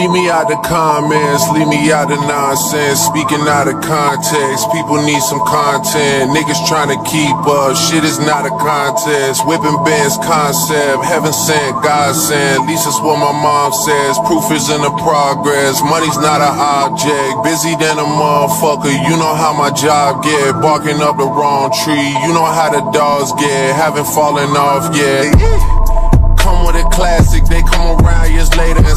Leave me out the comments, leave me out the nonsense. Speaking out of context, people need some content. Niggas trying to keep up, shit is not a contest. Whipping bands concept, heaven sent, God sent. At least that's what my mom says. Proof is in the progress, money's not an object. Busy than a motherfucker, you know how my job get. Barking up the wrong tree, you know how the dogs get. Haven't fallen off yet. Come with a classic, they come around years later and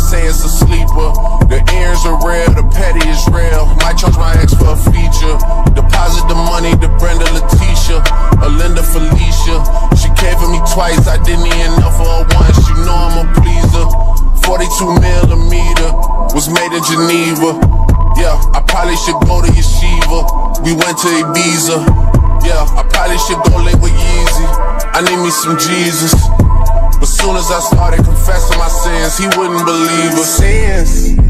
Geneva. Yeah, I probably should go to Yeshiva. We went to Ibiza. Yeah, I probably should go live with Yeezy. I need me some Jesus. But soon as I started confessing my sins, he wouldn't believe us. Sins.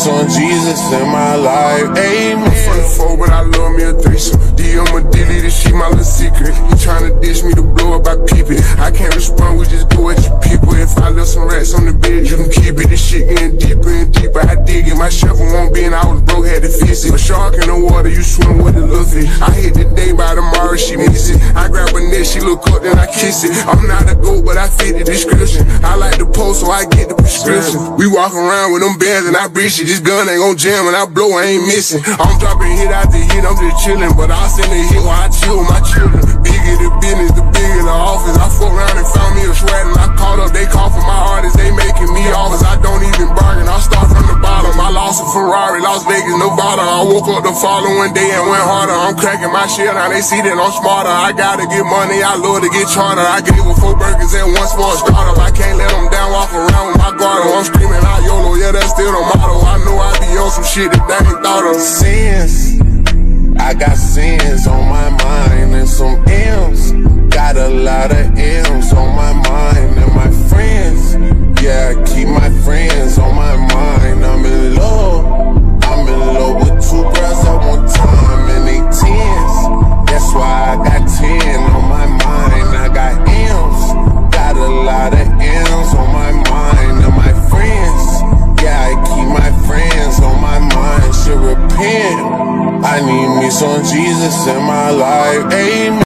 Me some Jesus in my life. Amen. I'm From the four, but I love me a threesome. DM a dilly, this shit my little secret. You tryna dish me to blow up, I peep it. I can't respond, we just go at your people. If I left some rats on the bed, you can keep it. This shit getting deeper and deeper. I dig it. My shovel won't be, and I was broke, had to fix it. A shark in the water, you swim with the little fish. I hit the day by tomorrow, neck, she look up, then I kiss it. I'm not a goat, but I fit the description. I like the post, so I get the prescription. We walk around with them bands and I breach it. This gun ain't gon' jam and I blow, I ain't missing. I'm dropping hit after hit, I'm just chillin'. But I'll send a hit while I chill with my children. Bigger the business, the bigger the office. I fuck around and found me a Ferrari, Las Vegas, Nevada. I woke up the following day and went harder. I'm cracking my shit, now they see that I'm smarter. I gotta get money, I love to get charter. I gave her four Birkins and once for a startup. I can't let them down, walk around with my guard. I'm screaming out YOLO, yeah, that's still the motto. I know I be on some shit that they ain't thought of. sins. I got sins on my mind and some M's. Got a lot of M's on my mind me some Jesus in my life. Amen.